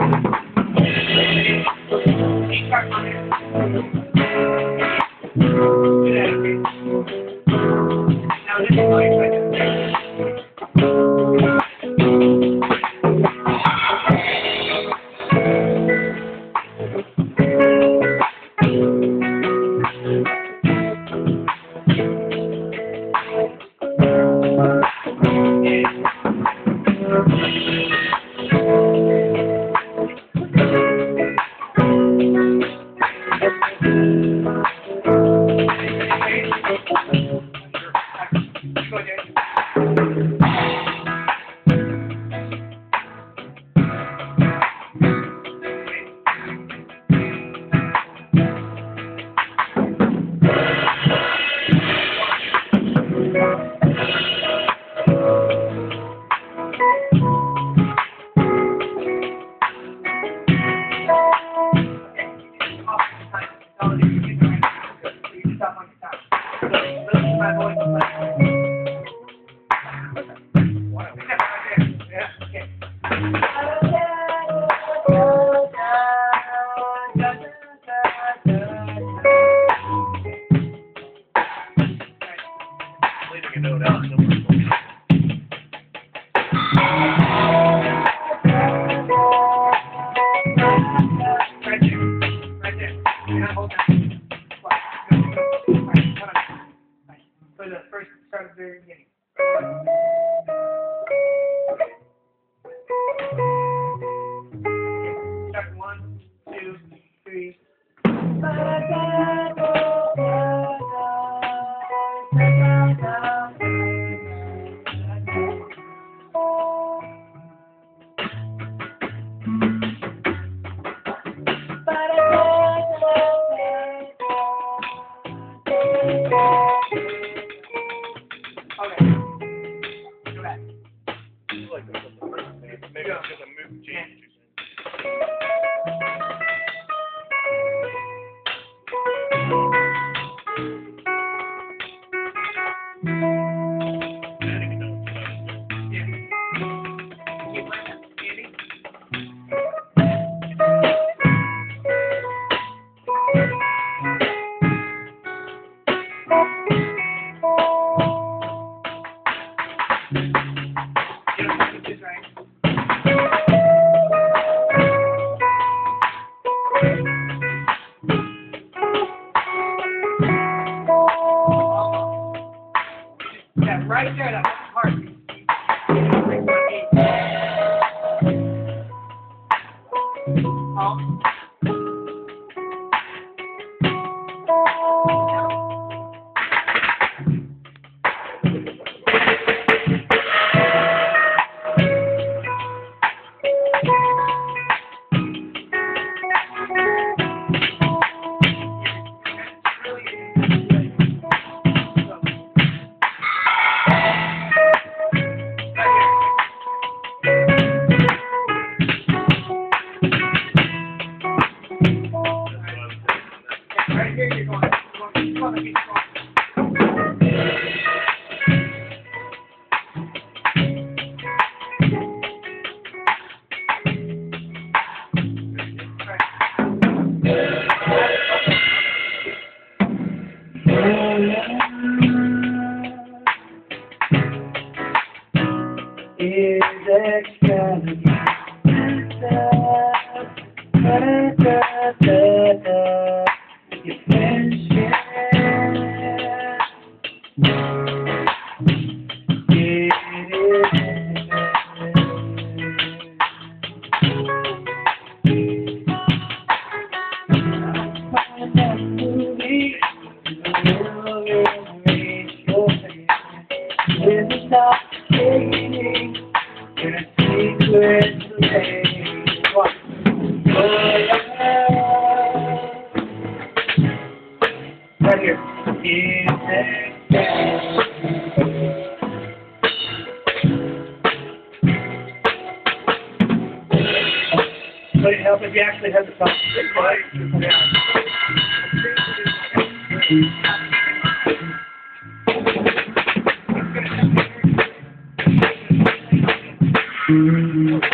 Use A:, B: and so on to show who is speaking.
A: Thank you. Right there. Right there. Right. Right. Hold on. Right. So the first start the very beginning. Yeah, right there, that part.
B: Right here. Is Would it help if you actually had the song? Fine.